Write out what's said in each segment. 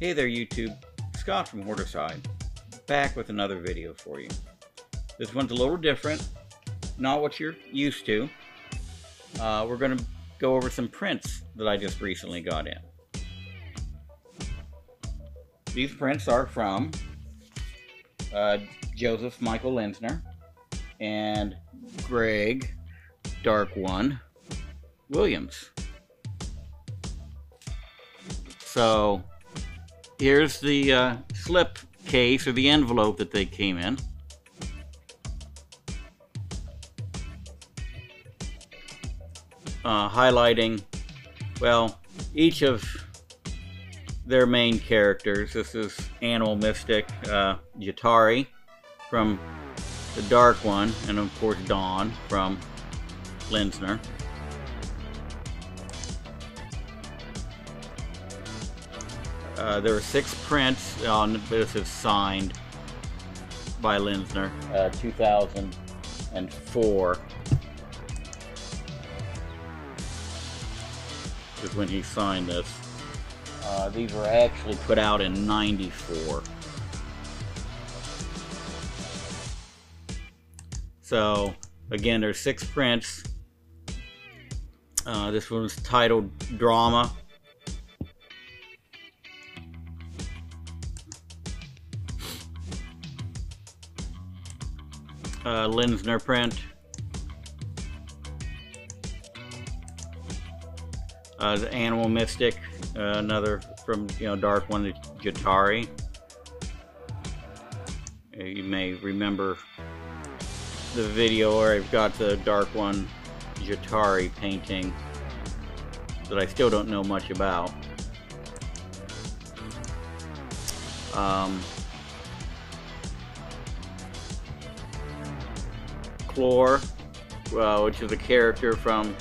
Hey there YouTube, Scott from Hoarders Hide, back with another video for you. This one's a little different, not what you're used to. Uh, we're going to go over some prints that I just recently got in. These prints are from uh, Joseph Michael Linsner and Greg Dark One Williams. So here's the uh, slip case or the envelope that they came in. Uh, highlighting, well, each of their main characters. This is Animal Mystic, uh, from the Dark One, and of course Dawn from Linsner. Uh, there are six prints on this is signed by Linsner, uh, 2004 is when he signed this. Uh, these were actually put out in 94. So again, there's six prints. Uh, this one's titled Drama uh, print. Uh, the Animal Mystic, uh, another from you know Dark One, Jatari. Uh, you may remember the video where I've got the Dark One Jatari painting that I still don't know much about. Um, Clore, uh, which is a character from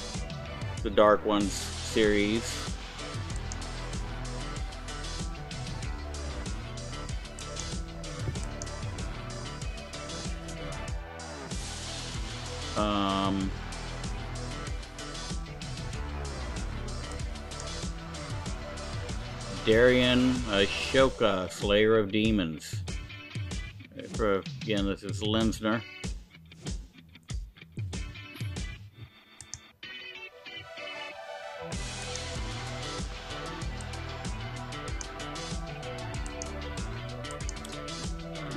the Dark Ones series. Um, Darian Ashoka, Slayer of Demons. Again, this is Linsner.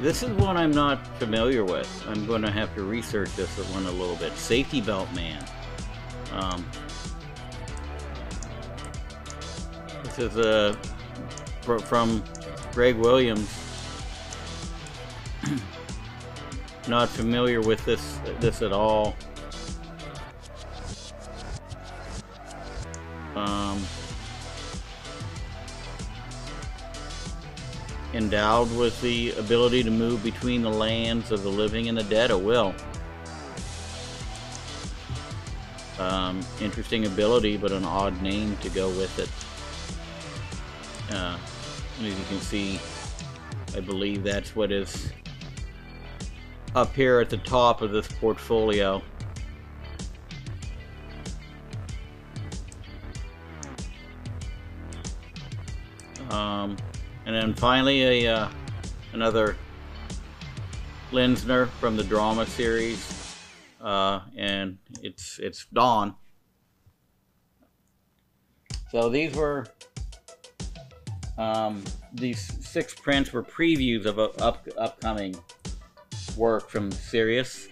This is one I'm not familiar with. I'm going to have to research this one a little bit. Safety Belt Man. Um, this is a from Greg Williams. not familiar with this this at all. Um, endowed with the ability to move between the lands of the living and the dead at will. Um, interesting ability, but an odd name to go with it. Uh, as you can see, I believe that's what is up here at the top of this portfolio. Um, and then finally, a uh, another Linsner from the drama series, uh, and it's it's Dawn. So these were um, these six prints were previews of up, upcoming work from Sirius.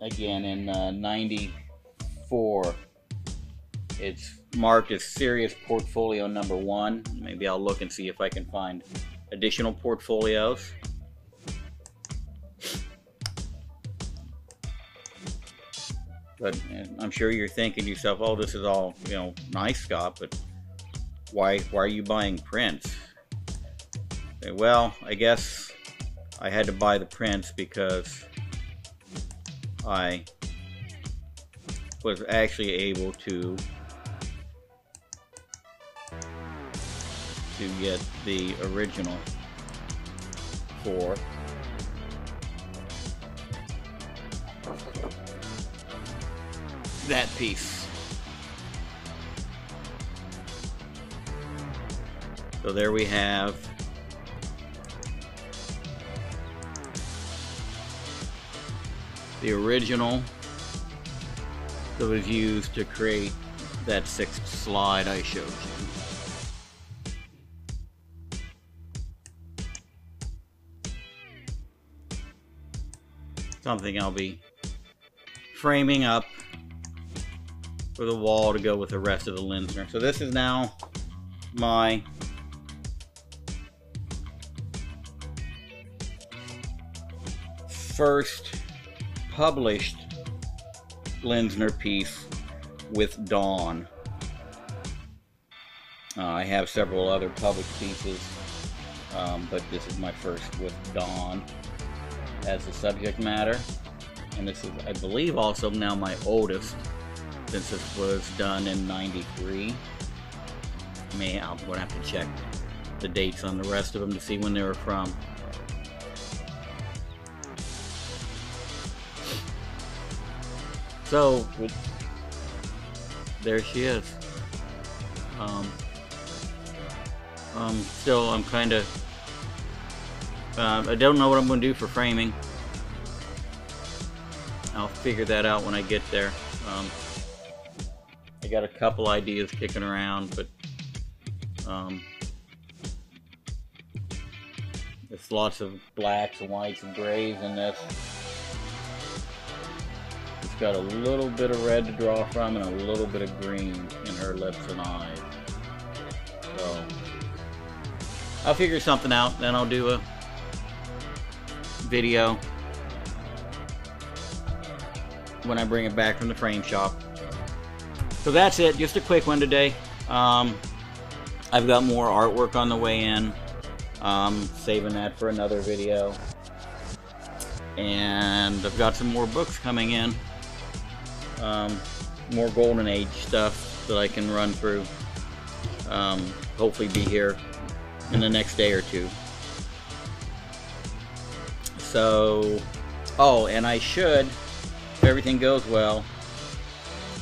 Again in uh, 94. It's marked as Sirius Portfolio number one. Maybe I'll look and see if I can find additional portfolios. But uh, I'm sure you're thinking to yourself, oh, this is all, you know, nice, Scott, but why, why are you buying prints? Well, I guess I had to buy the prints because I was actually able to to get the original for. That piece. So there we have the original that was used to create that sixth slide I showed you. Something I'll be framing up for the wall to go with the rest of the Linsner. So this is now my first published Linsner piece with Dawn. Uh, I have several other published pieces, um, but this is my first with Dawn as the subject matter. And this is, I believe, also now my oldest, since this was done in 93. May I'm going to have to check the dates on the rest of them to see when they were from. So, there she is. Um, um, still, I'm kind of. Uh, I don't know what I'm going to do for framing. I'll figure that out when I get there. Um, I got a couple ideas kicking around, but um, there's lots of blacks and whites and grays in this. It's got a little bit of red to draw from and a little bit of green in her lips and eyes. So I'll figure something out, then I'll do a video when I bring it back from the frame shop. So that's it, just a quick one today. Um, I've got more artwork on the way in. Um, saving that for another video. And I've got some more books coming in. Um, more Golden Age stuff that I can run through. Um, hopefully be here in the next day or two. So, oh, and I should, if everything goes well,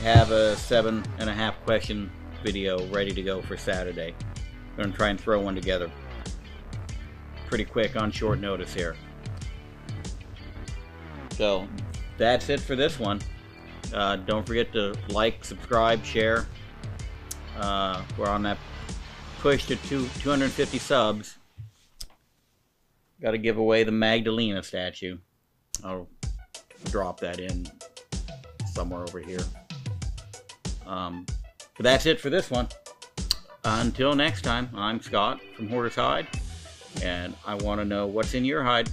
have a seven and a half question video ready to go for Saturday. I'm going to try and throw one together pretty quick on short notice here. So that's it for this one. Uh, don't forget to like, subscribe, share. Uh, we're on that push to two, 250 subs. Got to give away the Magdalena statue. I'll drop that in somewhere over here. Um, but that's it for this one. Until next time, I'm Scott from Hoarder's Hide, and I want to know what's in your hide.